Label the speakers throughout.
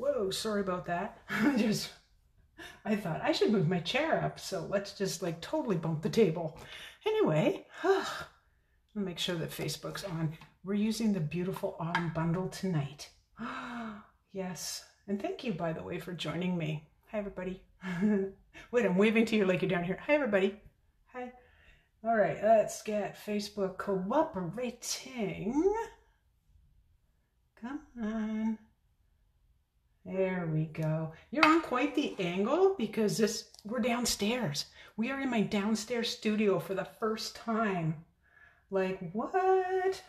Speaker 1: Whoa, sorry about that. just, I thought I should move my chair up. So let's just like totally bump the table. Anyway, make sure that Facebook's on. We're using the beautiful autumn bundle tonight. yes. And thank you, by the way, for joining me. Hi, everybody. Wait, I'm waving to you like you're down here. Hi, everybody. Hi. All right, let's get Facebook cooperating. Come on. There we go. You're on quite the angle because this we're downstairs. We are in my downstairs studio for the first time. Like what?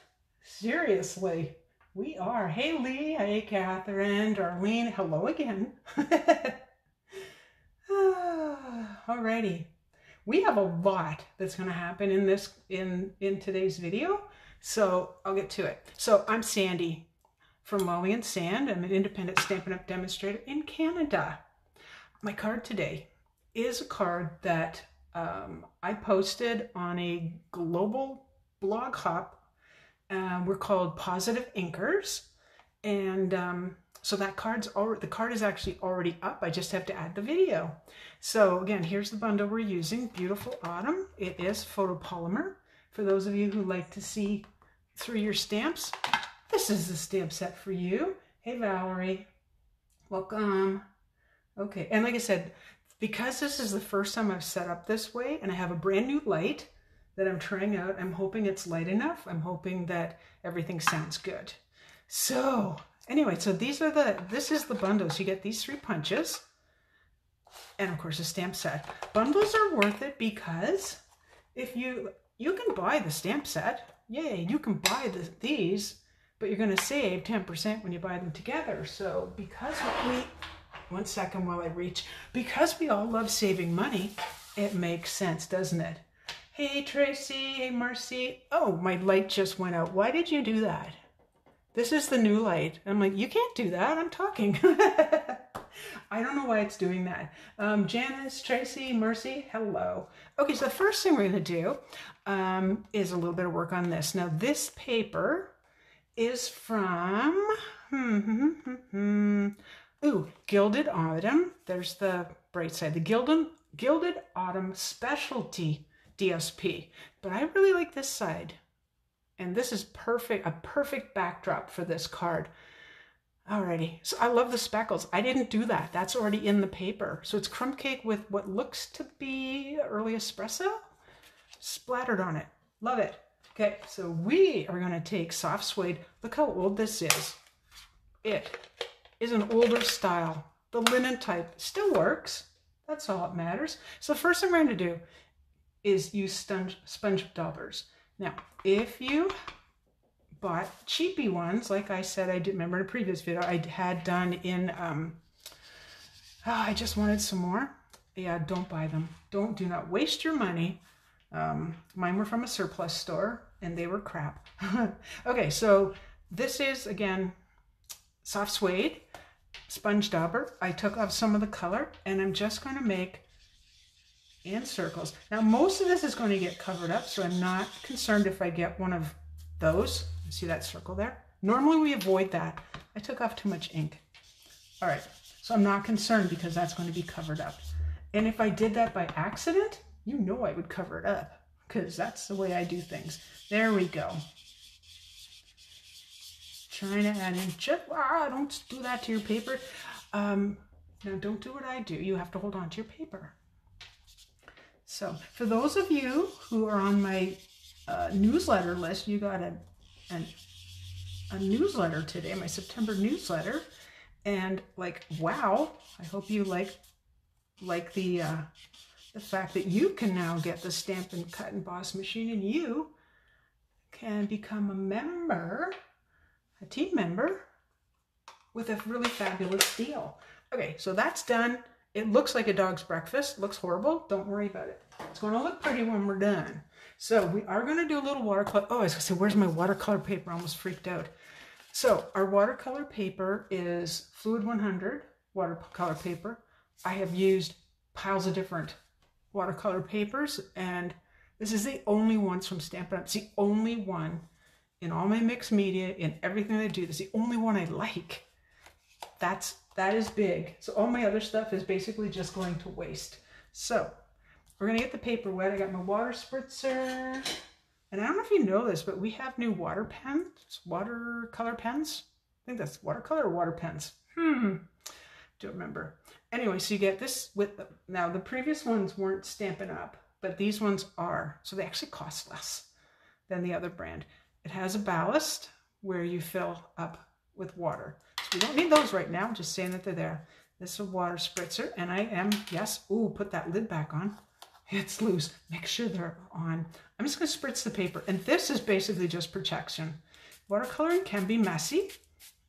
Speaker 1: Seriously, we are. Hey Lee, hey Catherine, Darlene, hello again. Alrighty. We have a lot that's going to happen in this in in today's video. So I'll get to it. So I'm Sandy from Lolly and Sand. I'm an independent Stampin' Up! demonstrator in Canada. My card today is a card that um, I posted on a global blog hop. Uh, we're called Positive Inkers. And um, so that card's already, the card is actually already up. I just have to add the video. So again, here's the bundle we're using. Beautiful Autumn. It is photopolymer. For those of you who like to see through your stamps, this is the stamp set for you. Hey, Valerie. Welcome. Okay, and like I said, because this is the first time I've set up this way and I have a brand new light that I'm trying out, I'm hoping it's light enough. I'm hoping that everything sounds good. So anyway, so these are the, this is the bundles. You get these three punches and of course a stamp set. Bundles are worth it because if you, you can buy the stamp set. Yay, you can buy the, these but you're going to save 10% when you buy them together. So because we, one second while I reach, because we all love saving money, it makes sense, doesn't it? Hey, Tracy, hey, Marcy. Oh, my light just went out. Why did you do that? This is the new light. I'm like, you can't do that. I'm talking. I don't know why it's doing that. Um, Janice, Tracy, Mercy, hello. Okay, so the first thing we're going to do um, is a little bit of work on this. Now, this paper is from, hmm, hmm, hmm, hmm, ooh, Gilded Autumn. There's the bright side. The Gilded, Gilded Autumn Specialty DSP. But I really like this side. And this is perfect, a perfect backdrop for this card. Alrighty, so I love the speckles. I didn't do that. That's already in the paper. So it's crumb cake with what looks to be early espresso splattered on it. Love it. Okay, so we are going to take soft suede. Look how old this is. It is an older style. The linen type still works. That's all that matters. So the first thing we're going to do is use sponge, sponge daubers. Now, if you bought cheapy ones, like I said, I did remember in a previous video, I had done in, um, oh, I just wanted some more. Yeah, don't buy them. Don't, do not waste your money um, mine were from a surplus store and they were crap. okay, so this is, again, soft suede, sponge dauber. I took off some of the color and I'm just going to make in circles. Now, most of this is going to get covered up, so I'm not concerned if I get one of those. See that circle there? Normally we avoid that. I took off too much ink. All right, so I'm not concerned because that's going to be covered up. And if I did that by accident, you know I would cover it up because that's the way I do things. There we go. Trying to add in just, ah, don't do that to your paper. Um, now don't do what I do. You have to hold on to your paper. So for those of you who are on my uh, newsletter list, you got a, an, a newsletter today, my September newsletter. And like, wow, I hope you like, like the, uh, the fact that you can now get the Stampin' Cut and Emboss machine and you can become a member, a team member, with a really fabulous deal. Okay, so that's done. It looks like a dog's breakfast. Looks horrible. Don't worry about it. It's going to look pretty when we're done. So we are going to do a little watercolor. Oh, I was going to say, where's my watercolor paper? I almost freaked out. So our watercolor paper is Fluid 100 watercolor paper. I have used piles of different watercolor papers and this is the only ones from Stampin' Up. It's the only one in all my mixed media, in everything I do. This is the only one I like. That's that is big. So all my other stuff is basically just going to waste. So we're gonna get the paper wet. I got my water spritzer. And I don't know if you know this, but we have new water pens, watercolor pens. I think that's watercolor or water pens. Hmm, don't remember. Anyway, so you get this with, the, now the previous ones weren't Stampin' Up, but these ones are. So they actually cost less than the other brand. It has a ballast where you fill up with water. So we don't need those right now, just saying that they're there. This is a water spritzer, and I am, yes, ooh, put that lid back on. It's loose. Make sure they're on. I'm just going to spritz the paper, and this is basically just protection. Watercoloring can be messy.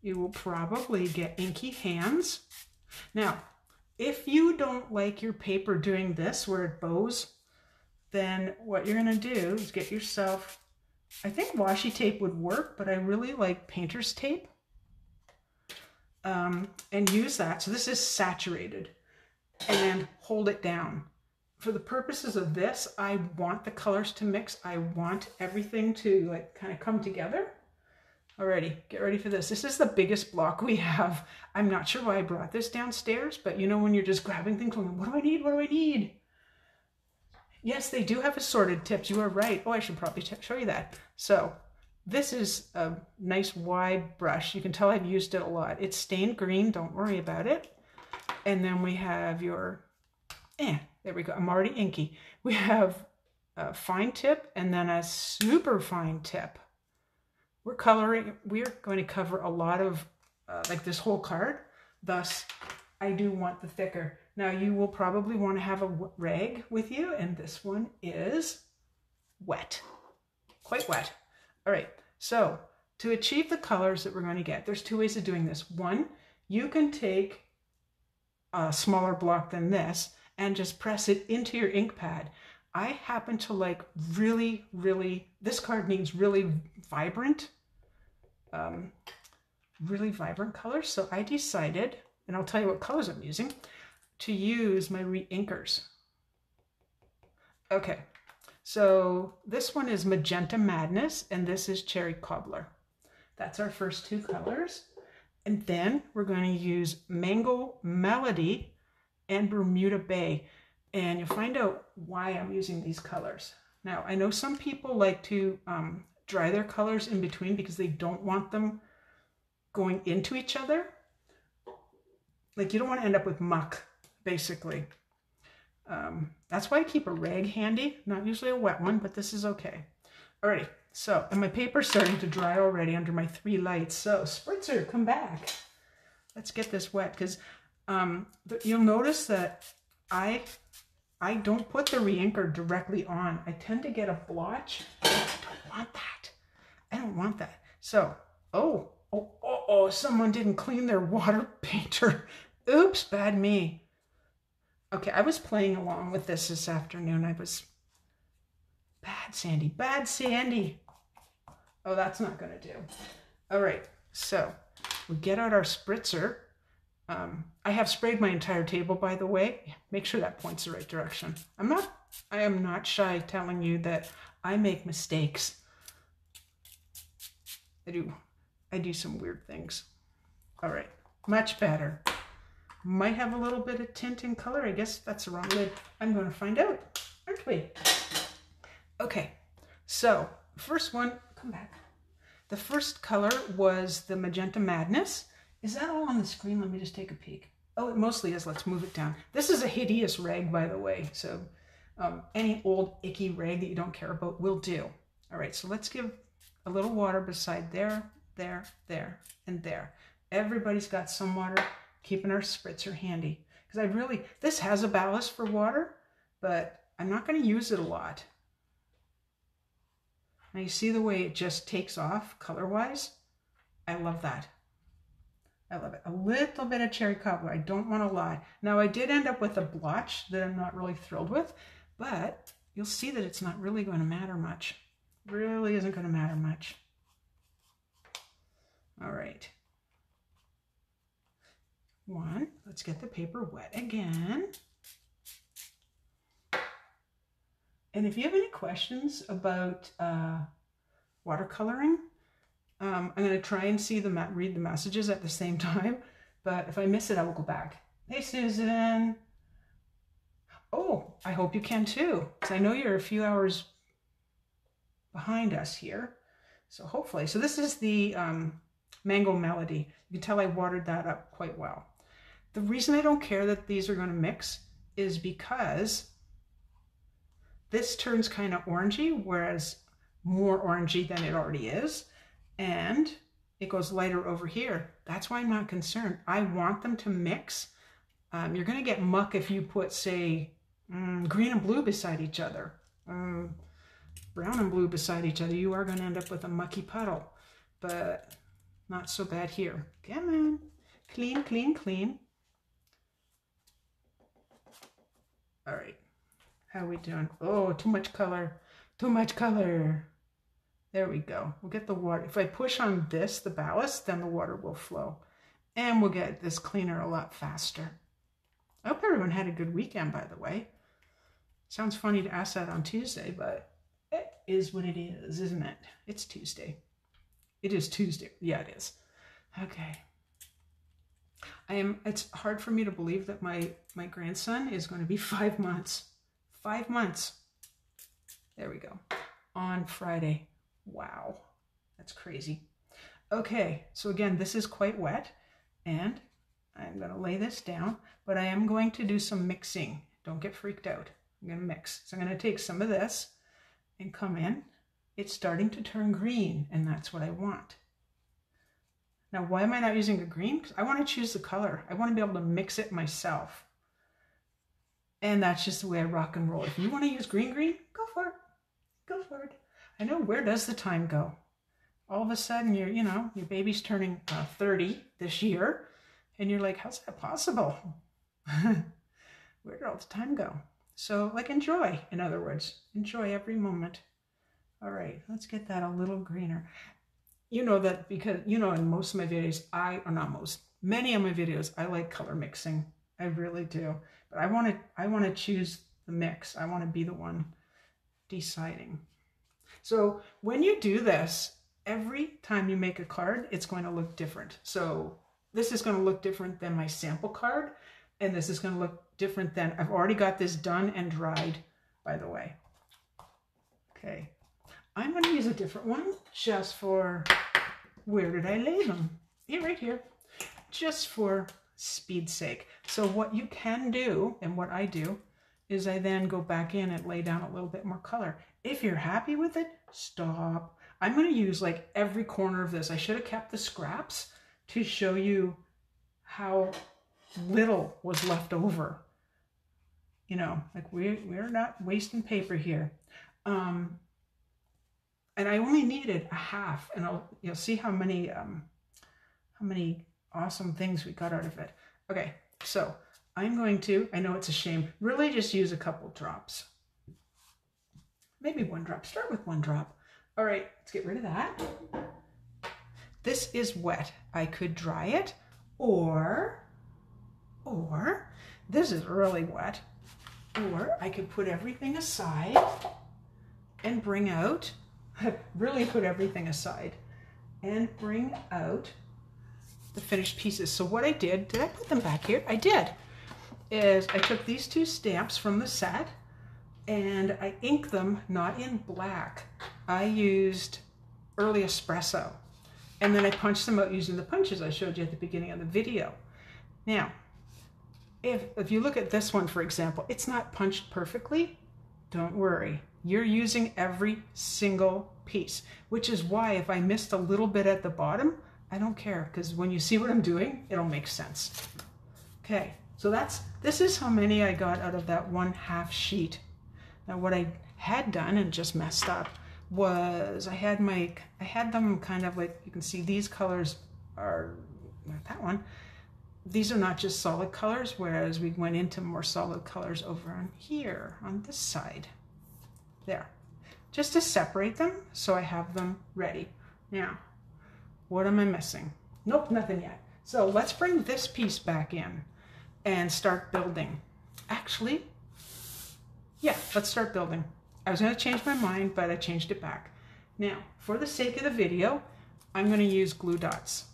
Speaker 1: You will probably get inky hands. Now, if you don't like your paper doing this where it bows, then what you're to do is get yourself, I think washi tape would work, but I really like painter's tape. Um, and use that. So this is saturated and hold it down. For the purposes of this, I want the colors to mix. I want everything to like kind of come together. Alrighty, get ready for this. This is the biggest block we have. I'm not sure why I brought this downstairs, but you know when you're just grabbing things, going, what do I need? What do I need? Yes, they do have assorted tips. You are right. Oh, I should probably show you that. So this is a nice wide brush. You can tell I've used it a lot. It's stained green. Don't worry about it. And then we have your, eh, there we go. I'm already inky. We have a fine tip and then a super fine tip we're coloring, we're going to cover a lot of, uh, like this whole card. Thus, I do want the thicker. Now you will probably want to have a rag with you, and this one is wet, quite wet. All right, so to achieve the colors that we're going to get, there's two ways of doing this. One, you can take a smaller block than this and just press it into your ink pad. I happen to like really, really, this card needs really vibrant, um, really vibrant colors. So I decided, and I'll tell you what colors I'm using, to use my re-inkers. Okay, so this one is Magenta Madness, and this is Cherry Cobbler. That's our first two colors. And then we're going to use Mango Melody and Bermuda Bay and you'll find out why I'm using these colors. Now, I know some people like to um, dry their colors in between because they don't want them going into each other. Like you don't want to end up with muck, basically. Um, that's why I keep a rag handy, not usually a wet one, but this is okay. Alrighty, so, and my paper's starting to dry already under my three lights. So, spritzer, come back. Let's get this wet because um, you'll notice that I I don't put the reinker directly on. I tend to get a blotch. I don't want that. I don't want that. So, oh, oh, oh, oh, someone didn't clean their water painter. Oops, bad me. Okay, I was playing along with this this afternoon. I was bad Sandy, bad Sandy. Oh, that's not gonna do. All right, so we get out our spritzer um, I have sprayed my entire table, by the way. Make sure that points the right direction. I'm not, I am not shy telling you that I make mistakes. I do, I do some weird things. All right, much better. Might have a little bit of tint and color. I guess that's the wrong lid. I'm going to find out, aren't we? Okay, so first one, come back. The first color was the Magenta Madness. Is that all on the screen? Let me just take a peek. Oh, it mostly is. Let's move it down. This is a hideous rag, by the way. So um, any old icky rag that you don't care about will do. All right, so let's give a little water beside there, there, there, and there. Everybody's got some water, keeping our spritzer handy. Because I really, this has a ballast for water, but I'm not going to use it a lot. Now you see the way it just takes off color-wise? I love that. I love it. A little bit of cherry cobbler. I don't want to lie. Now, I did end up with a blotch that I'm not really thrilled with, but you'll see that it's not really going to matter much. Really isn't going to matter much. All right. One, let's get the paper wet again. And if you have any questions about uh, watercoloring, um, I'm going to try and see the read the messages at the same time. but if I miss it, I will go back. Hey, Susan. Oh, I hope you can too, because I know you're a few hours behind us here. So hopefully, so this is the um, Mango Melody. You can tell I watered that up quite well. The reason I don't care that these are going to mix is because this turns kind of orangey, whereas more orangey than it already is. And it goes lighter over here. That's why I'm not concerned. I want them to mix. Um, you're going to get muck if you put, say, mm, green and blue beside each other. Um, brown and blue beside each other. You are going to end up with a mucky puddle. But not so bad here. Come on. Clean, clean, clean. All right. How we doing? Oh, too much color. Too much color. There we go. We'll get the water. If I push on this, the ballast, then the water will flow. And we'll get this cleaner a lot faster. I hope everyone had a good weekend, by the way. Sounds funny to ask that on Tuesday, but it is what it is, isn't it? It's Tuesday. It is Tuesday. Yeah, it is. Okay. I am it's hard for me to believe that my my grandson is going to be 5 months five months. There we go. On Friday. Wow. That's crazy. Okay, so again, this is quite wet and I'm going to lay this down, but I am going to do some mixing. Don't get freaked out. I'm to mix. So I'm going to take some of this and come in. It's starting to turn green and that's what I want. Now, why am I not using a green? Because I want to choose the color. I want to be able to mix it myself. And that's just the way I rock and roll. If you want to use green green, go for it. Go for it. I know where does the time go? All of a sudden you're, you know, your baby's turning uh, 30 this year and you're like, how's that possible? where did all the time go? So like enjoy, in other words, enjoy every moment. All right, let's get that a little greener. You know that because, you know, in most of my videos, I, or not most, many of my videos, I like color mixing. I really do. But I want to I want to choose the mix. I want to be the one deciding. So when you do this, every time you make a card, it's going to look different. So this is going to look different than my sample card. And this is going to look different than, I've already got this done and dried, by the way. Okay. I'm going to use a different one just for, where did I lay them? Here, right here. Just for speed's sake. So what you can do, and what I do, is I then go back in and lay down a little bit more color. If you're happy with it, stop. I'm going to use like every corner of this. I should have kept the scraps to show you how little was left over. You know, like we, we're not wasting paper here. Um, and I only needed a half, and I'll you'll see how many um, how many awesome things we got out of it. Okay, so I'm going to, I know it's a shame, really just use a couple drops. Maybe one drop. Start with one drop. All right, let's get rid of that. This is wet. I could dry it or, or, this is really wet. Or I could put everything aside and bring out, I really put everything aside and bring out the finished pieces. So what I did, did I put them back here? I did, is I took these two stamps from the set and I ink them not in black. I used early espresso and then I punched them out using the punches I showed you at the beginning of the video. Now, if, if you look at this one, for example, it's not punched perfectly. Don't worry. You're using every single piece, which is why if I missed a little bit at the bottom, I don't care because when you see what I'm doing, it'll make sense. Okay, so that's, this is how many I got out of that one half sheet. Now what I had done and just messed up was I had my, I had them kind of like, you can see these colors are, not that one, these are not just solid colors, whereas we went into more solid colors over on here, on this side. There. Just to separate them so I have them ready. Now, what am I missing? Nope, nothing yet. So let's bring this piece back in and start building. Actually, yeah, let's start building. I was going to change my mind, but I changed it back. Now, for the sake of the video, I'm going to use glue dots.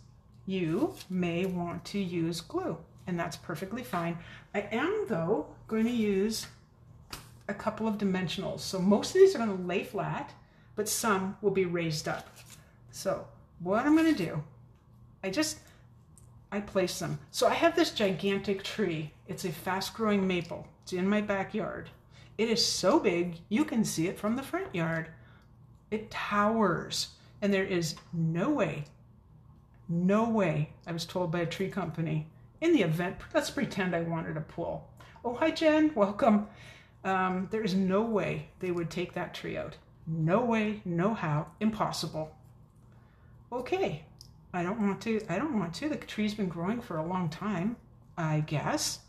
Speaker 1: you may want to use glue and that's perfectly fine. I am though going to use a couple of dimensionals. So most of these are going to lay flat, but some will be raised up. So what I'm going to do, I just, I place them. So I have this gigantic tree. It's a fast growing maple. It's in my backyard. It is so big, you can see it from the front yard. It towers and there is no way, no way, I was told by a tree company, in the event, let's pretend I wanted a pool. Oh, hi Jen, welcome. Um, there is no way they would take that tree out. No way, no how, impossible. Okay, I don't want to, I don't want to. The tree's been growing for a long time, I guess.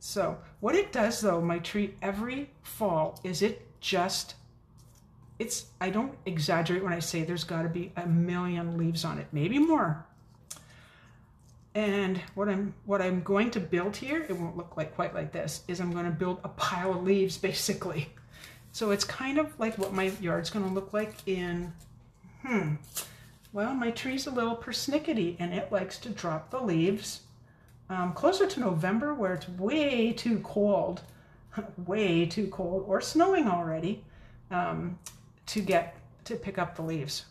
Speaker 1: So what it does though, my tree every fall is it just, it's, I don't exaggerate when I say there's gotta be a million leaves on it, maybe more. And what I'm what I'm going to build here, it won't look like quite like this, is I'm going to build a pile of leaves basically. So it's kind of like what my yard's going to look like in, hmm, well, my tree's a little persnickety and it likes to drop the leaves um, closer to November where it's way too cold, way too cold or snowing already um, to get to pick up the leaves.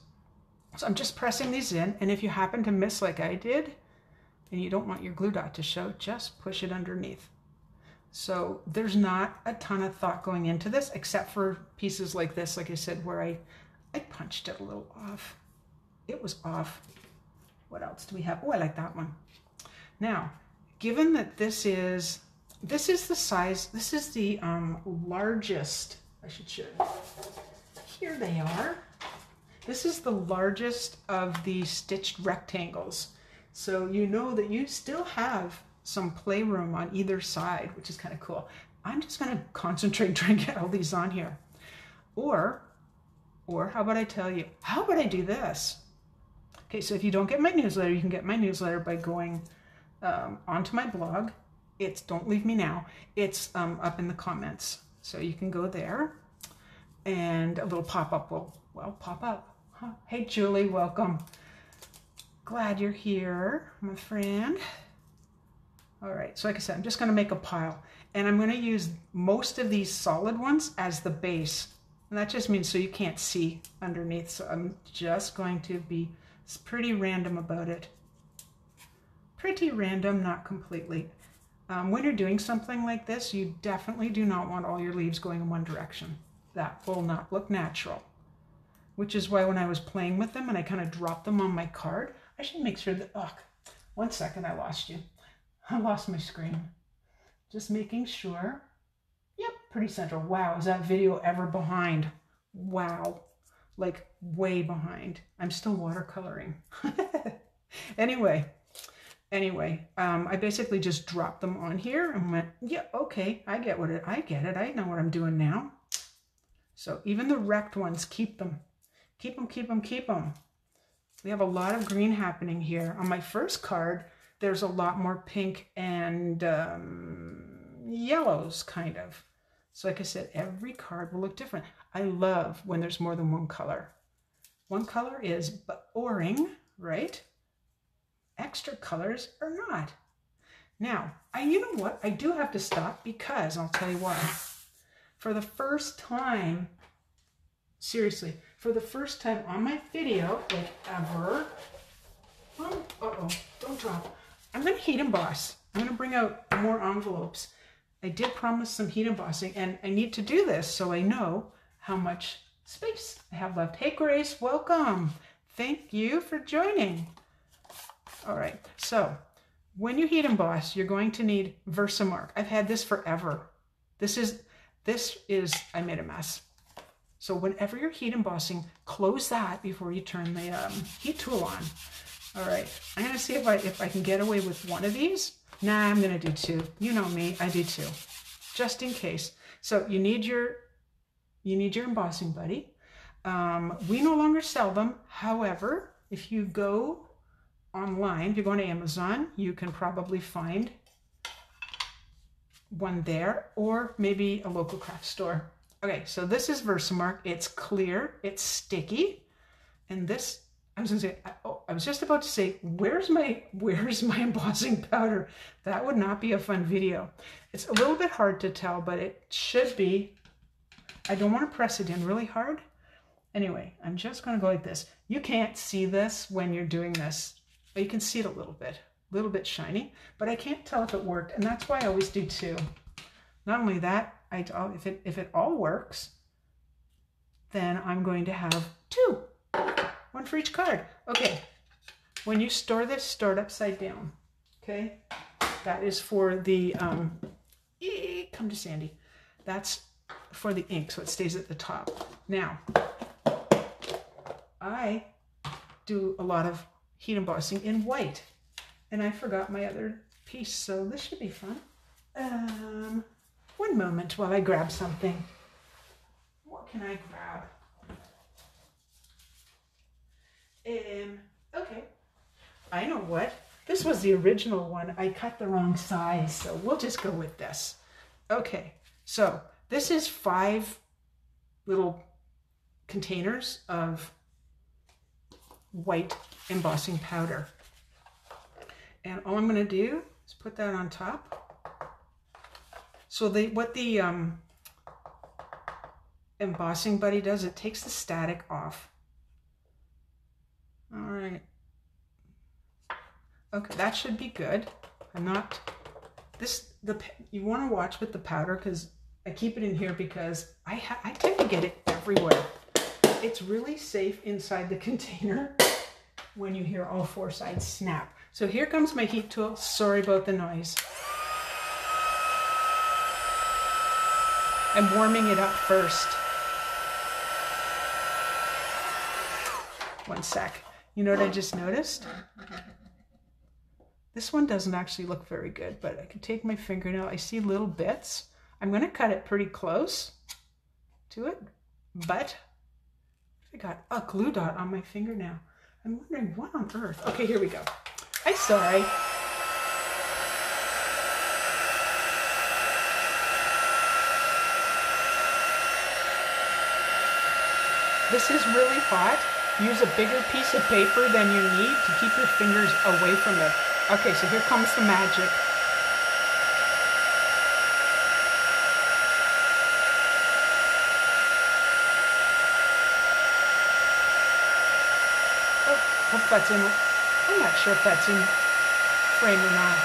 Speaker 1: So I'm just pressing these in and if you happen to miss like I did, and you don't want your glue dot to show, just push it underneath. So there's not a ton of thought going into this, except for pieces like this, like I said, where I, I punched it a little off. It was off. What else do we have? Oh, I like that one. Now, given that this is, this is the size, this is the um, largest, I should show you. Here they are. This is the largest of the stitched rectangles. So you know that you still have some playroom on either side, which is kind of cool. I'm just going to concentrate and try and get all these on here. Or, or how about I tell you, how about I do this? Okay, so if you don't get my newsletter, you can get my newsletter by going um, onto my blog. It's Don't Leave Me Now. It's um, up in the comments. So you can go there and a little pop-up will, well, pop up. Huh? Hey, Julie, welcome. Glad you're here, my friend. All right, so like I said, I'm just gonna make a pile and I'm gonna use most of these solid ones as the base. And that just means so you can't see underneath. So I'm just going to be pretty random about it. Pretty random, not completely. Um, when you're doing something like this, you definitely do not want all your leaves going in one direction. That will not look natural. Which is why when I was playing with them and I kind of dropped them on my card, I should make sure that, oh, one second, I lost you. I lost my screen. Just making sure. Yep, pretty central. Wow, is that video ever behind? Wow, like way behind. I'm still watercoloring. anyway, anyway, um, I basically just dropped them on here and went, yeah, okay, I get what it, I get it. I know what I'm doing now. So even the wrecked ones, keep them. Keep them, keep them, keep them. We have a lot of green happening here. On my first card, there's a lot more pink and um, yellows, kind of. So like I said, every card will look different. I love when there's more than one color. One color is boring, right? Extra colors or not. Now, I, you know what? I do have to stop because I'll tell you why. For the first time, seriously, for the first time on my video, like ever. Oh, uh-oh, don't drop. I'm going to heat emboss. I'm going to bring out more envelopes. I did promise some heat embossing, and I need to do this so I know how much space I have left. Hey, Grace, welcome. Thank you for joining. All right, so when you heat emboss, you're going to need Versamark. I've had this forever. This is, this is, I made a mess. So whenever you're heat embossing, close that before you turn the um, heat tool on. All right, I'm gonna see if I if I can get away with one of these. Nah, I'm gonna do two. You know me, I do two, just in case. So you need your you need your embossing buddy. Um, we no longer sell them. However, if you go online, if you go on Amazon, you can probably find one there or maybe a local craft store. Okay, so this is Versamark. It's clear, it's sticky, and this, I was gonna say, oh, I was just about to say, where's my where's my embossing powder? That would not be a fun video. It's a little bit hard to tell, but it should be. I don't want to press it in really hard. Anyway, I'm just going to go like this. You can't see this when you're doing this. But you can see it a little bit, a little bit shiny, but I can't tell if it worked. And that's why I always do two. Not only that, I, if, it, if it all works, then I'm going to have two, one for each card. Okay, when you store this, store it upside down, okay? That is for the, um, come to Sandy. That's for the ink, so it stays at the top. Now, I do a lot of heat embossing in white. And I forgot my other piece, so this should be fun. Um, one moment while I grab something. What can I grab? Um, okay. I know what. This was the original one. I cut the wrong size, so we'll just go with this. Okay, so this is five little containers of white embossing powder. And all I'm going to do is put that on top. So the what the um, embossing buddy does, it takes the static off. All right. Okay, that should be good. I'm not, this, the you want to watch with the powder because I keep it in here because I, I tend to get it everywhere. It's really safe inside the container when you hear all four sides snap. So here comes my heat tool. Sorry about the noise. I'm warming it up first. One sec. You know what I just noticed? This one doesn't actually look very good, but I can take my fingernail. I see little bits. I'm going to cut it pretty close to it, but I got a glue dot on my fingernail. I'm wondering what on earth. Okay, here we go. I'm sorry. This is really hot. Use a bigger piece of paper than you need to keep your fingers away from it. Okay, so here comes the magic. Hope that's in, I'm not sure if that's in frame or not.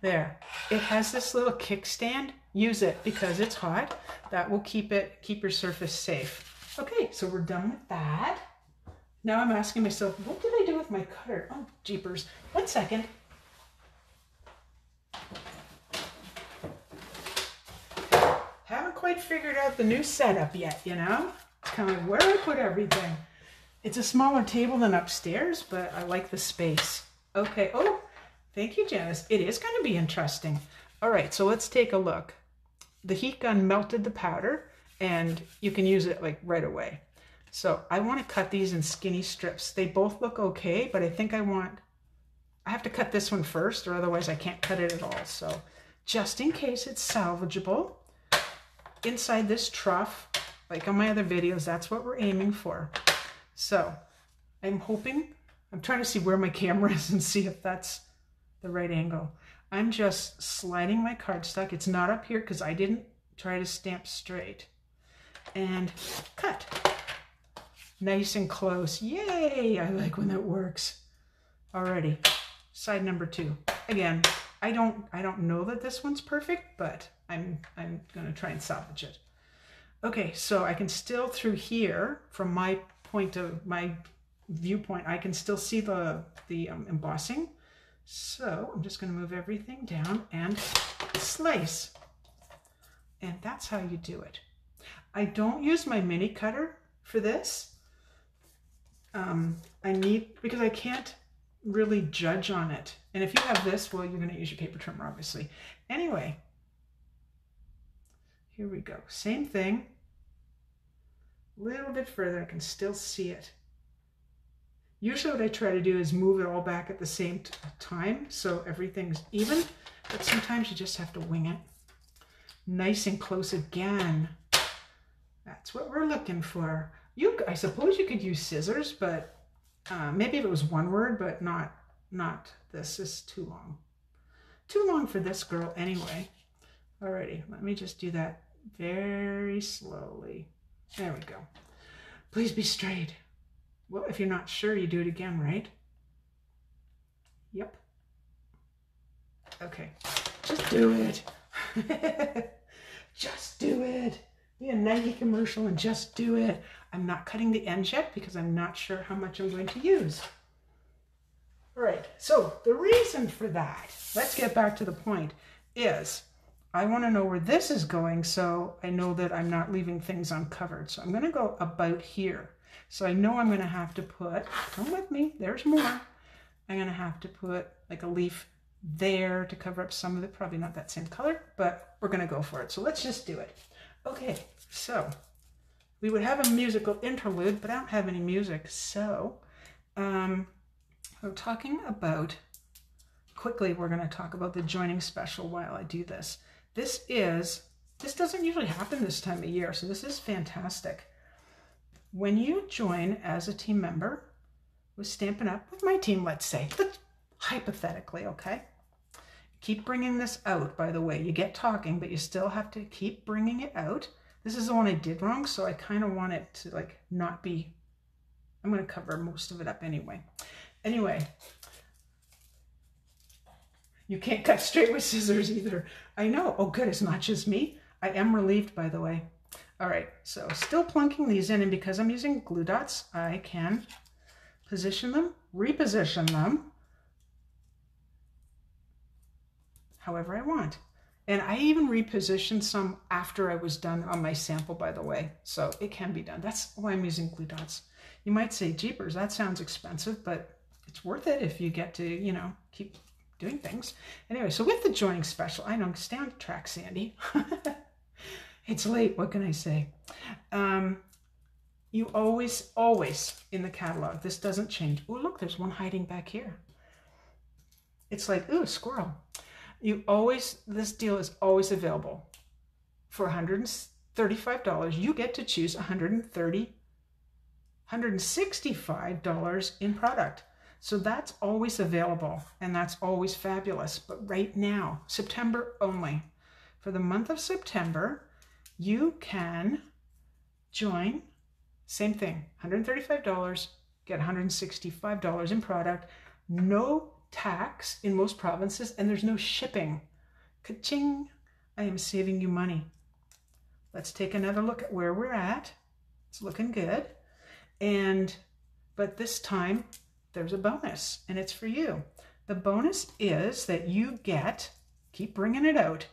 Speaker 1: There, it has this little kickstand. Use it because it's hot. That will keep it, keep your surface safe. Okay, so we're done with that. Now I'm asking myself, what did I do with my cutter? Oh, jeepers. One second. Haven't quite figured out the new setup yet, you know? Kind of where I put everything. It's a smaller table than upstairs, but I like the space. Okay, oh, thank you, Janice. It is going to be interesting. All right, so let's take a look. The heat gun melted the powder, and you can use it like right away. So I want to cut these in skinny strips. They both look okay, but I think I want, I have to cut this one first, or otherwise I can't cut it at all. So just in case it's salvageable, inside this trough, like on my other videos, that's what we're aiming for. So I'm hoping, I'm trying to see where my camera is and see if that's the right angle. I'm just sliding my cardstock. It's not up here because I didn't try to stamp straight. And cut. Nice and close. Yay! I like when that works. Alrighty, side number two. Again, I don't I don't know that this one's perfect, but I'm I'm gonna try and salvage it. Okay, so I can still through here, from my point of my viewpoint, I can still see the, the um, embossing. So I'm just gonna move everything down and slice. And that's how you do it. I don't use my mini cutter for this. Um, I need, because I can't really judge on it. And if you have this, well, you're gonna use your paper trimmer, obviously. Anyway, here we go. Same thing. A little bit further, I can still see it. Usually what I try to do is move it all back at the same time so everything's even, but sometimes you just have to wing it. Nice and close again. That's what we're looking for. You, I suppose you could use scissors, but uh, maybe if it was one word, but not, not this is too long. Too long for this girl anyway. Alrighty, let me just do that very slowly. There we go. Please be straight. Well, if you're not sure, you do it again, right? Yep. Okay, just do it. just do it. Be a Nike commercial and just do it. I'm not cutting the ends yet because I'm not sure how much I'm going to use. All right, so the reason for that, let's get back to the point, is I want to know where this is going so I know that I'm not leaving things uncovered. So I'm going to go about here. So I know I'm going to have to put, come with me, there's more. I'm going to have to put like a leaf there to cover up some of it. Probably not that same color, but we're going to go for it. So let's just do it. Okay, so we would have a musical interlude, but I don't have any music. So um, we're talking about, quickly, we're going to talk about the joining special while I do this. This is, this doesn't usually happen this time of year, so this is fantastic. When you join as a team member with Stampin' Up, with my team, let's say, hypothetically, okay? Keep bringing this out, by the way. You get talking, but you still have to keep bringing it out. This is the one I did wrong, so I kind of want it to like not be, I'm going to cover most of it up anyway. Anyway, you can't cut straight with scissors either. I know. Oh, good. It's not just me. I am relieved, by the way. All right. So still plunking these in. And because I'm using glue dots, I can position them, reposition them however I want. And I even repositioned some after I was done on my sample, by the way. So it can be done. That's why I'm using glue dots. You might say, jeepers, that sounds expensive, but it's worth it if you get to, you know, keep doing things. Anyway, so with the joining special, I know, on track, Sandy. it's late, what can I say? Um, you always, always in the catalog, this doesn't change. Oh, look, there's one hiding back here. It's like, ooh, squirrel. You always, this deal is always available. For $135, you get to choose 130 $165 in product. So that's always available and that's always fabulous. But right now, September only, for the month of September, you can join, same thing, $135, get $165 in product, no tax in most provinces, and there's no shipping. Ka-ching! I am saving you money. Let's take another look at where we're at. It's looking good. And, but this time there's a bonus and it's for you. The bonus is that you get, keep bringing it out,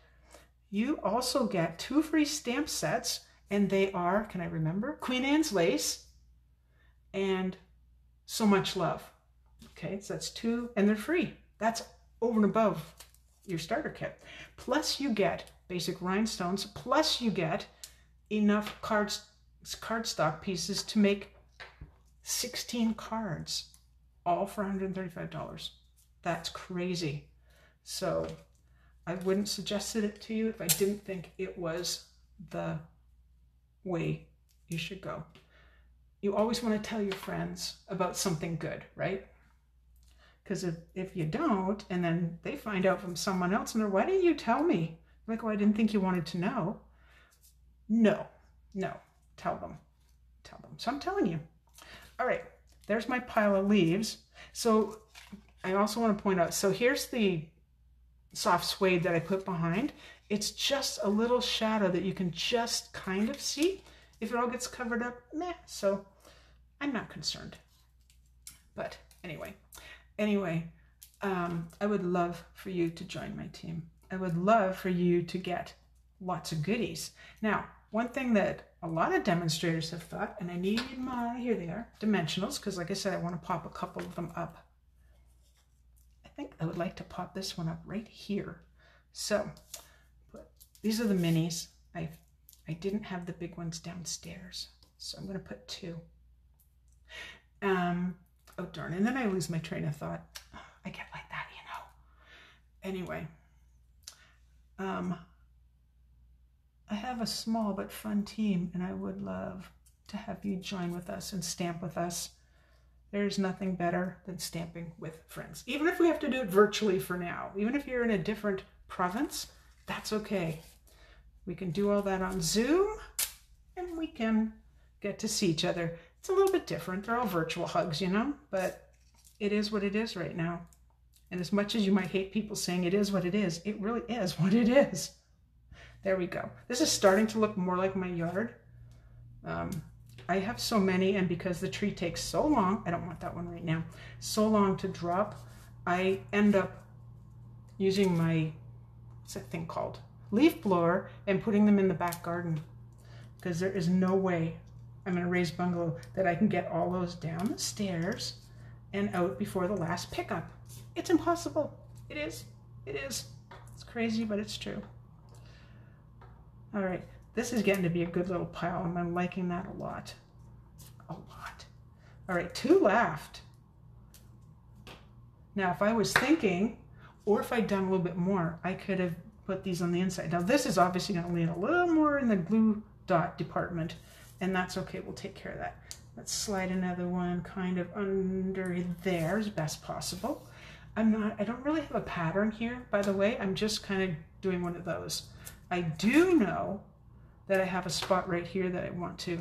Speaker 1: you also get two free stamp sets and they are, can I remember? Queen Anne's Lace and So Much Love. Okay, so that's two and they're free. That's over and above your starter kit. Plus you get basic rhinestones, plus you get enough cards, cardstock pieces to make 16 cards all for $135. That's crazy. So I wouldn't suggest it to you if I didn't think it was the way you should go. You always want to tell your friends about something good, right? Because if, if you don't, and then they find out from someone else and they're, why didn't you tell me? Like, oh, I didn't think you wanted to know. No, no, tell them, tell them. So I'm telling you. All right, there's my pile of leaves. So I also want to point out, so here's the soft suede that I put behind. It's just a little shadow that you can just kind of see. If it all gets covered up, meh, so I'm not concerned. But anyway, anyway, um, I would love for you to join my team. I would love for you to get lots of goodies. Now, one thing that a lot of demonstrators have thought, and I need my, here they are, dimensionals, because like I said, I want to pop a couple of them up. I think I would like to pop this one up right here. So, but these are the minis. I I didn't have the big ones downstairs, so I'm going to put two. Um, oh darn, and then I lose my train of thought. I get like that, you know. Anyway, um, I have a small but fun team, and I would love to have you join with us and stamp with us. There's nothing better than stamping with friends. Even if we have to do it virtually for now, even if you're in a different province, that's okay. We can do all that on Zoom and we can get to see each other. It's a little bit different. They're all virtual hugs, you know, but it is what it is right now. And as much as you might hate people saying it is what it is, it really is what it is. There we go. This is starting to look more like my yard. Um, I have so many, and because the tree takes so long, I don't want that one right now, so long to drop, I end up using my, what's that thing called? Leaf blower and putting them in the back garden because there is no way I'm in a raised bungalow that I can get all those down the stairs and out before the last pickup. It's impossible. It is. It is. It's crazy, but it's true. All right. This is getting to be a good little pile, and I'm liking that a lot. A lot. All right, two left. Now, if I was thinking, or if I'd done a little bit more, I could have put these on the inside. Now, this is obviously going to lean a little more in the glue dot department, and that's okay. We'll take care of that. Let's slide another one kind of under there as best possible. I'm not, I don't really have a pattern here, by the way. I'm just kind of doing one of those. I do know that I have a spot right here that I want to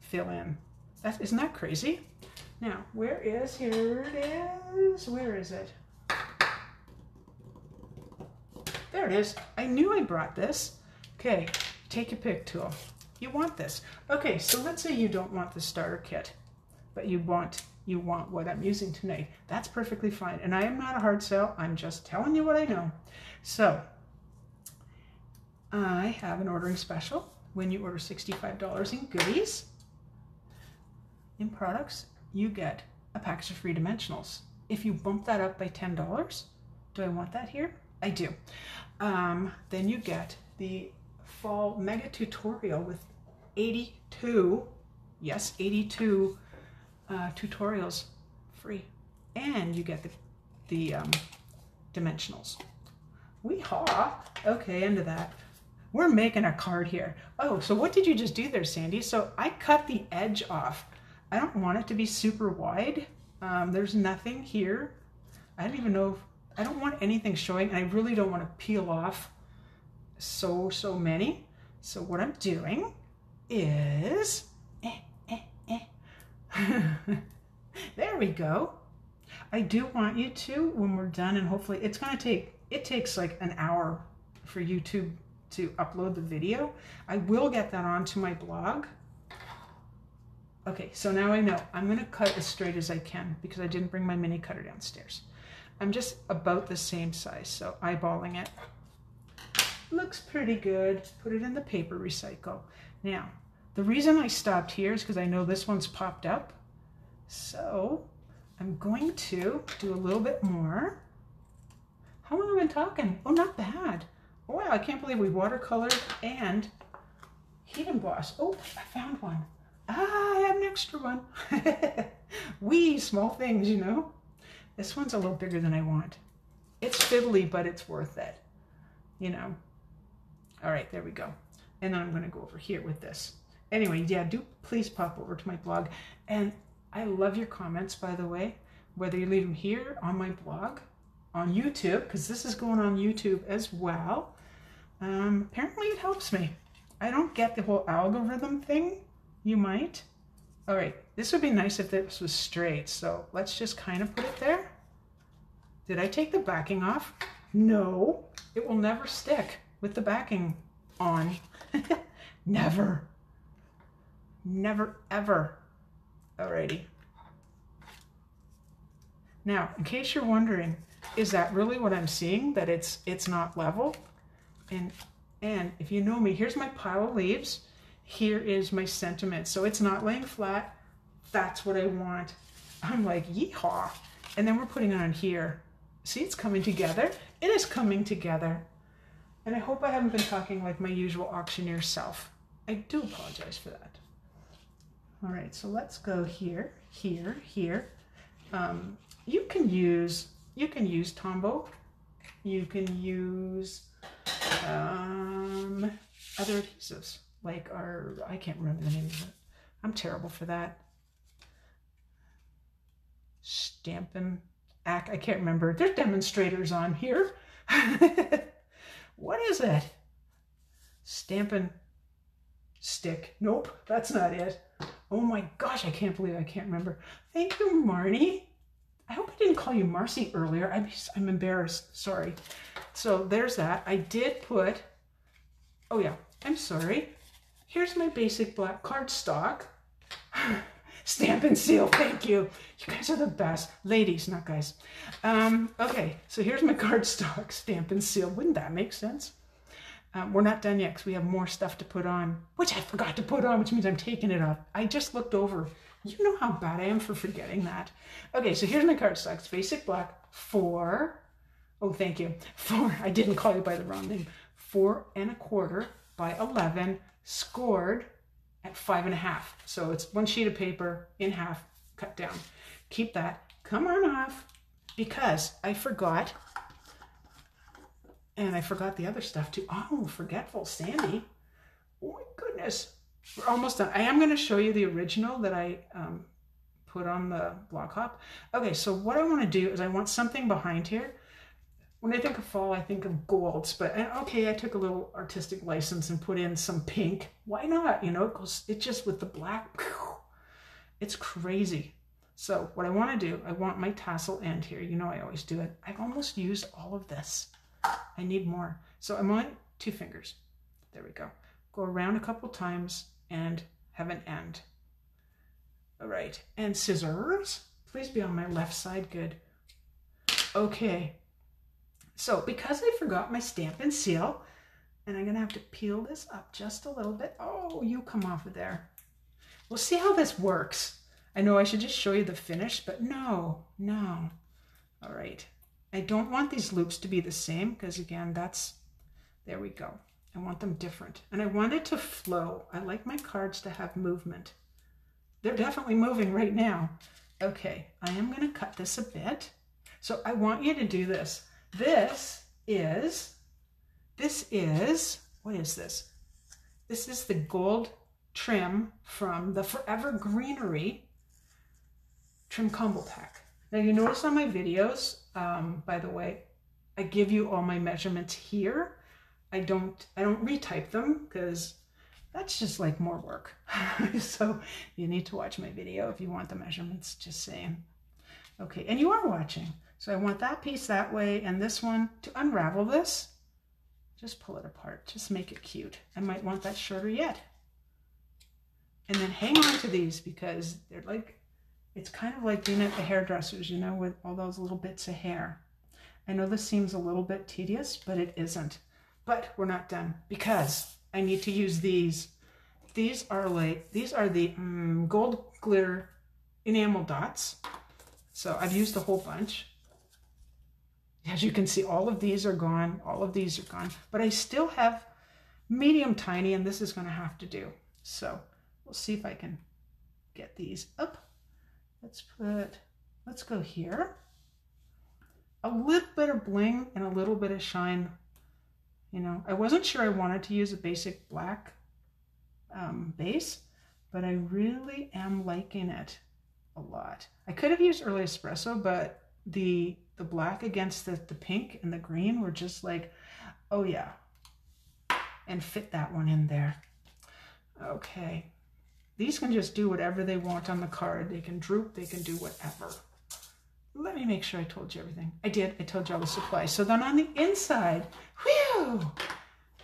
Speaker 1: fill in. That, isn't that crazy? Now, where is, here it is, where is it? There it is. I knew I brought this. Okay, take your pick tool. You want this. Okay, so let's say you don't want the starter kit, but you want you want what I'm using tonight. That's perfectly fine. And I am not a hard sell. I'm just telling you what I know. So I have an ordering special. When you order $65 in goodies, in products, you get a package of free dimensionals. If you bump that up by $10, do I want that here? I do. Um, then you get the fall mega tutorial with 82, yes, 82 uh, tutorials free. And you get the, the um, dimensionals. Weehaw! Okay, end of that we're making a card here. Oh, so what did you just do there, Sandy? So I cut the edge off. I don't want it to be super wide. Um, there's nothing here. I don't even know if, I don't want anything showing and I really don't want to peel off so, so many. So what I'm doing is, eh, eh, eh. there we go. I do want you to, when we're done and hopefully it's going to take, it takes like an hour for YouTube to upload the video. I will get that onto my blog. Okay, so now I know. I'm going to cut as straight as I can because I didn't bring my mini cutter downstairs. I'm just about the same size, so eyeballing it. Looks pretty good. Put it in the paper recycle. Now, the reason I stopped here is because I know this one's popped up. So I'm going to do a little bit more. How long have I been talking? Oh, not bad. Wow, I can't believe we watercolored and heat embossed. Oh, I found one. Ah, I have an extra one. Wee small things, you know. This one's a little bigger than I want. It's fiddly, but it's worth it, you know. All right, there we go. And then I'm going to go over here with this. Anyway, yeah, do please pop over to my blog. And I love your comments, by the way, whether you leave them here on my blog, on YouTube, because this is going on YouTube as well, um, apparently it helps me. I don't get the whole algorithm thing. You might. All right, this would be nice if this was straight. So let's just kind of put it there. Did I take the backing off? No, it will never stick with the backing on. never. Never, ever. Alrighty. Now, in case you're wondering, is that really what I'm seeing? That it's it's not level? And, and if you know me, here's my pile of leaves. Here is my sentiment. So it's not laying flat. That's what I want. I'm like, yeehaw. And then we're putting it on here. See, it's coming together. It is coming together. And I hope I haven't been talking like my usual auctioneer self. I do apologize for that. All right, so let's go here, here, here. Um, you can use you can use Tombow. You can use um, other adhesives. like our, I can't remember the name of it. I'm terrible for that. Stampin' Act, I can't remember. There's demonstrators on here. what is it? Stampin' Stick. Nope, that's not it. Oh my gosh, I can't believe I can't remember. Thank you, Marnie. I hope I didn't call you Marcy earlier. I'm, I'm embarrassed. Sorry. So there's that. I did put, oh yeah, I'm sorry. Here's my basic black cardstock. Stampin' Seal, thank you. You guys are the best. Ladies, not guys. Um, okay, so here's my cardstock, Stampin' Seal. Wouldn't that make sense? Um, we're not done yet because we have more stuff to put on, which I forgot to put on, which means I'm taking it off. I just looked over. You know how bad I am for forgetting that. Okay, so here's my cardstock. It's basic black, four. Oh, thank you. Four, I didn't call you by the wrong name. Four and a quarter by 11, scored at five and a half. So it's one sheet of paper in half, cut down. Keep that. Come on off because I forgot and I forgot the other stuff too. Oh, forgetful Sandy. Oh my goodness. We're almost done. I am going to show you the original that I um, put on the blog hop. Okay, so what I want to do is I want something behind here. When I think of fall, I think of golds, but okay, I took a little artistic license and put in some pink. Why not? You know, it goes, it just with the black, it's crazy. So what I want to do, I want my tassel end here. You know I always do it. I've almost used all of this. I need more. So I'm on two fingers. There we go. Go around a couple times and have an end. All right, and scissors. Please be on my left side, good. Okay, so because I forgot my Stampin' Seal, and I'm gonna have to peel this up just a little bit. Oh, you come off of there. We'll see how this works. I know I should just show you the finish, but no, no. All right, I don't want these loops to be the same because again, that's, there we go. I want them different. And I want it to flow. I like my cards to have movement. They're definitely moving right now. Okay, I am gonna cut this a bit. So I want you to do this. This is, this is, what is this? This is the gold trim from the Forever Greenery trim combo pack. Now you notice on my videos, um, by the way, I give you all my measurements here. I don't, I don't retype them because that's just like more work. so you need to watch my video if you want the measurements, just saying. Okay, and you are watching. So I want that piece that way and this one to unravel this. Just pull it apart, just make it cute. I might want that shorter yet. And then hang on to these because they're like it's kind of like being at the hairdressers, you know, with all those little bits of hair. I know this seems a little bit tedious, but it isn't. But we're not done because I need to use these. These are like, these are the um, gold glitter enamel dots. So I've used a whole bunch. As you can see, all of these are gone. All of these are gone. But I still have medium tiny, and this is going to have to do. So we'll see if I can get these up. Let's put, let's go here. A little bit of bling and a little bit of shine. You know, I wasn't sure I wanted to use a basic black um, base, but I really am liking it a lot. I could have used early espresso, but the the black against the, the pink and the green were just like, oh yeah, and fit that one in there. Okay, these can just do whatever they want on the card. They can droop, they can do whatever. Let me make sure I told you everything. I did, I told you all the supplies. So then on the inside, whew,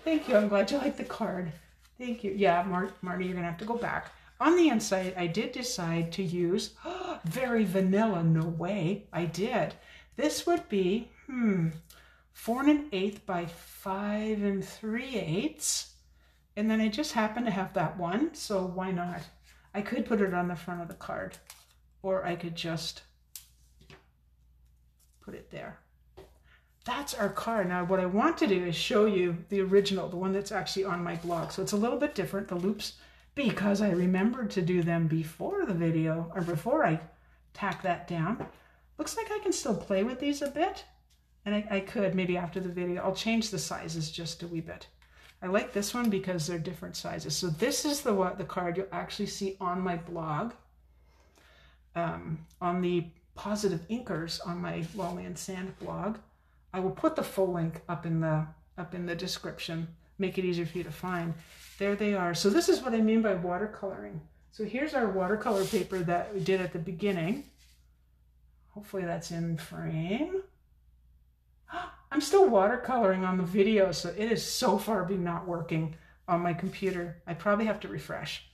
Speaker 1: thank you, I'm glad you like the card. Thank you. Yeah, Mar Marty, you're gonna have to go back. On the inside, I did decide to use, oh, very vanilla, no way, I did. This would be, hmm, four and an eighth by five and three eighths. And then I just happen to have that one, so why not? I could put it on the front of the card, or I could just put it there. That's our card. Now what I want to do is show you the original, the one that's actually on my blog. So it's a little bit different, the loops, because I remembered to do them before the video, or before I tack that down. Looks like I can still play with these a bit. And I, I could, maybe after the video, I'll change the sizes just a wee bit. I like this one because they're different sizes. So this is the what the card you'll actually see on my blog, um, on the Positive Inkers on my Lolly and Sand blog. I will put the full link up in the up in the description, make it easier for you to find. There they are. So this is what I mean by watercoloring. So here's our watercolor paper that we did at the beginning. Hopefully that's in frame. I'm still watercoloring on the video, so it is so far be not working on my computer. I probably have to refresh.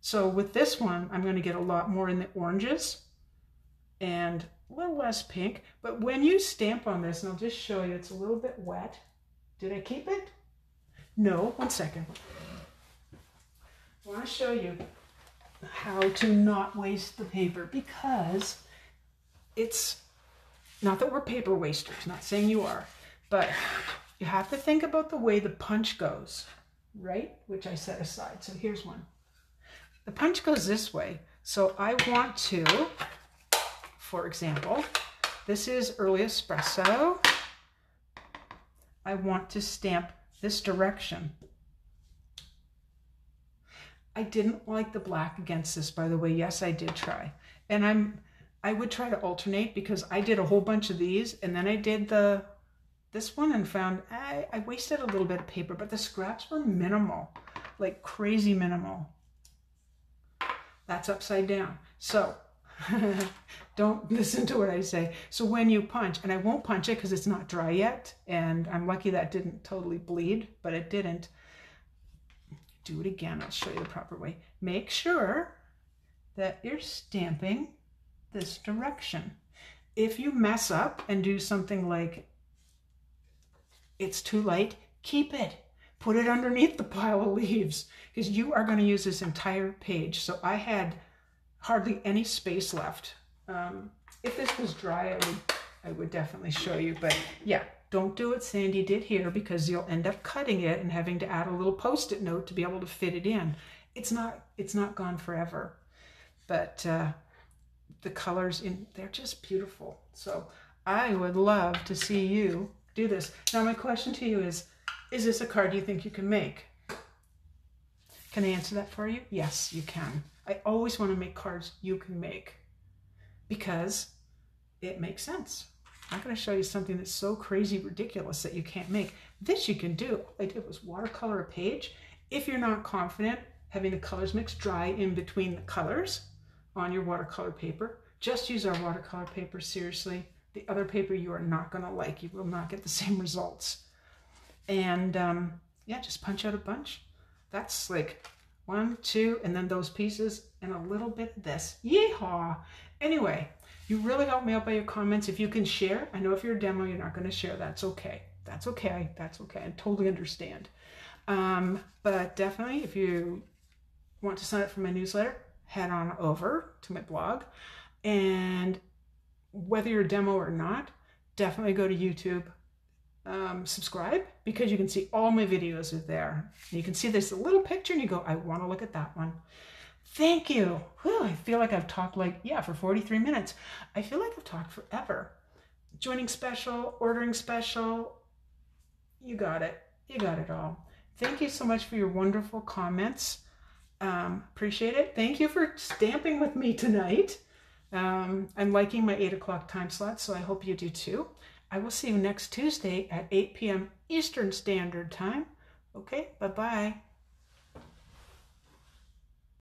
Speaker 1: So with this one, I'm going to get a lot more in the oranges and a little less pink. But when you stamp on this, and I'll just show you, it's a little bit wet. Did I keep it? No, one second. I want to show you how to not waste the paper because it's not that we're paper wasters, not saying you are, but you have to think about the way the punch goes, right? Which I set aside. So here's one. The punch goes this way. So I want to, for example, this is early espresso. I want to stamp this direction. I didn't like the black against this, by the way. Yes, I did try. And I'm I would try to alternate because I did a whole bunch of these and then I did the this one and found I, I wasted a little bit of paper, but the scraps were minimal, like crazy minimal. That's upside down. So don't listen to what I say. So when you punch, and I won't punch it because it's not dry yet, and I'm lucky that didn't totally bleed, but it didn't. Do it again. I'll show you the proper way. Make sure that you're stamping this direction. If you mess up and do something like it's too light, keep it. Put it underneath the pile of leaves because you are going to use this entire page. So I had hardly any space left. Um, if this was dry, I would, I would definitely show you. But yeah, don't do what Sandy did here because you'll end up cutting it and having to add a little post-it note to be able to fit it in. It's not, it's not gone forever. But uh, the colors in they're just beautiful so i would love to see you do this now my question to you is is this a card you think you can make can i answer that for you yes you can i always want to make cards you can make because it makes sense i'm going to show you something that's so crazy ridiculous that you can't make this you can do all i did was watercolor a page if you're not confident having the colors mix dry in between the colors on your watercolor paper. Just use our watercolor paper seriously. The other paper you are not going to like. You will not get the same results. And um, yeah, just punch out a bunch. That's like one, two, and then those pieces and a little bit of this. Yeehaw! Anyway, you really help me out by your comments. If you can share, I know if you're a demo, you're not going to share. That's okay. That's okay. That's okay. I totally understand. Um, but definitely, if you want to sign up for my newsletter, head on over to my blog. And whether you're a demo or not, definitely go to YouTube, um, subscribe because you can see all my videos are there. You can see this little picture and you go, I want to look at that one. Thank you. Whew, I feel like I've talked like, yeah, for 43 minutes. I feel like I've talked forever. Joining special, ordering special, you got it. You got it all. Thank you so much for your wonderful comments. Um, appreciate it. Thank you for stamping with me tonight. Um, I'm liking my 8 o'clock time slot, so I hope you do too. I will see you next Tuesday at 8 p.m. Eastern Standard Time. Okay, bye-bye.